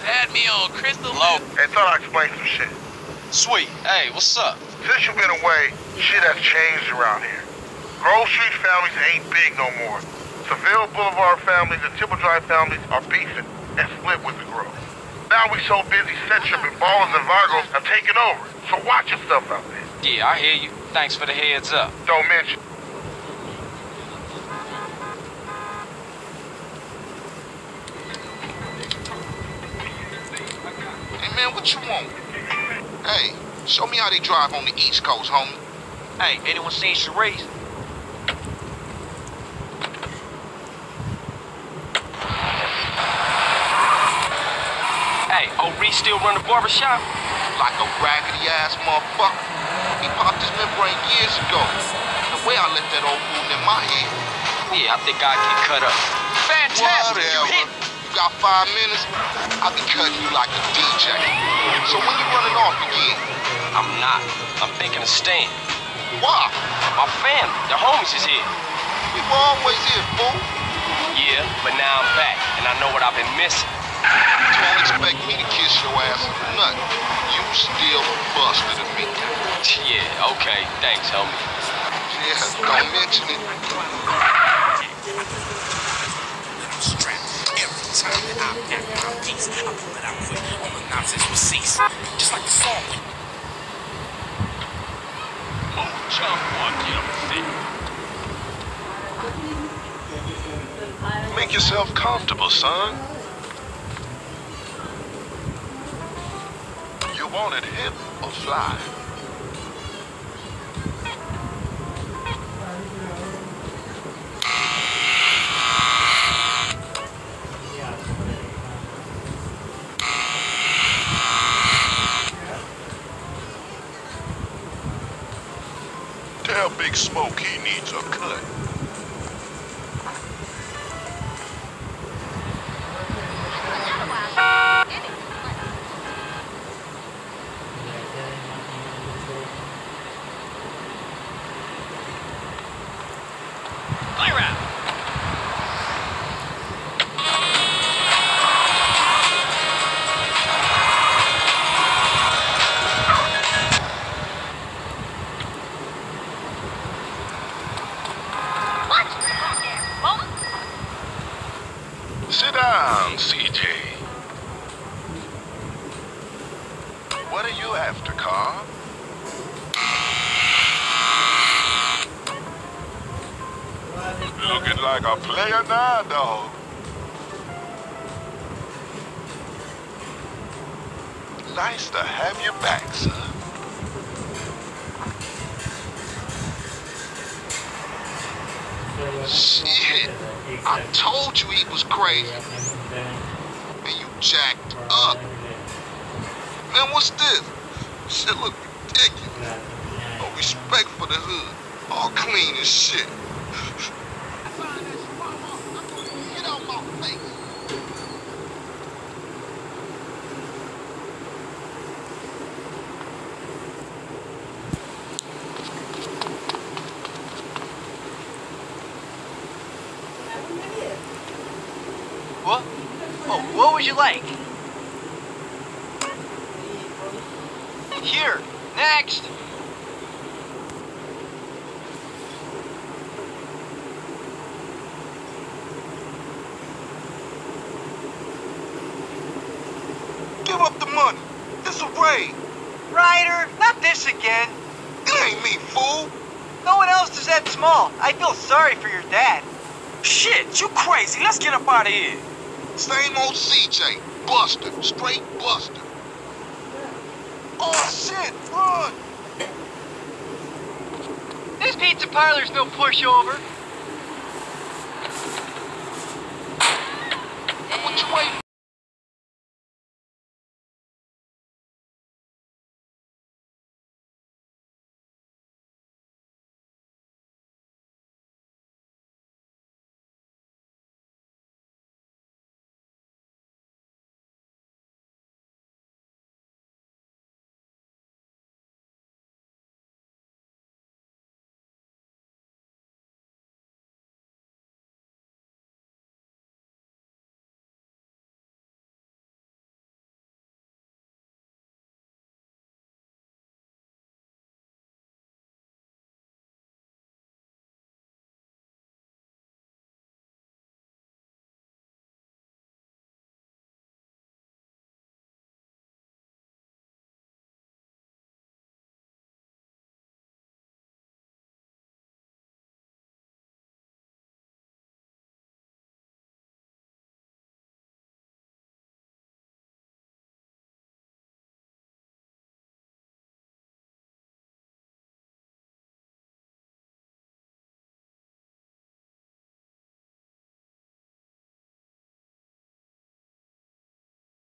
boys had me on crystal. Hello? Hey, thought I'd explain some shit. Sweet. Hey, what's up? Since you've been away, shit has changed around here. Grove Street families ain't big no more. Seville Boulevard families and Temple Drive families are beefing and split with the Grove. Now we so busy, set and Ballas and Vagos have taken over. So watch yourself out there. Yeah, I hear you. Thanks for the heads up. Don't mention. Man, what you want? Hey, show me how they drive on the East Coast, homie. Hey, anyone seen Cherise? Hey, Reece still run the barbershop? Like a raggedy ass motherfucker. He popped his membrane years ago. The way I left that old wound in my head. Yeah, I think I can cut up. Fantastic! You hit! You got five minutes? I'll be cutting you like a DJ. So when you running off again? I'm not. I'm thinking of staying. Why? My family, the homies is here. We were always here, fool. Yeah, but now I'm back, and I know what I've been missing. Don't expect me to kiss your ass or nothing. You still busted to me. Yeah, okay. Thanks, homie. Yeah, don't mention it. I'm at I pull it out quick. All the nonsense will cease. Just like the song went. Make yourself comfortable, son. You want it hip or fly? Big Smoke he needs a cut. Down, CJ. What are you after, Carl? Looking like a player now, dog. Nice to have you back, sir. Shit. I told you he was crazy. Jacked up. Man, what's this? Shit look ridiculous. No respect for the hood. All clean as shit. What? Oh, what would you like? Here, next! Give up the money. It's a raid. Ryder, not this again. It ain't me, fool. No one else is that small. I feel sorry for your dad. Shit, you crazy. Let's get up out of here. Same old CJ. Buster. Straight Buster. Oh, shit. Run. This pizza parlor's no pushover.